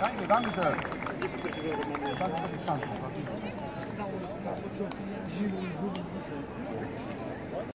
Danke, danke schön. Danke für die Chance.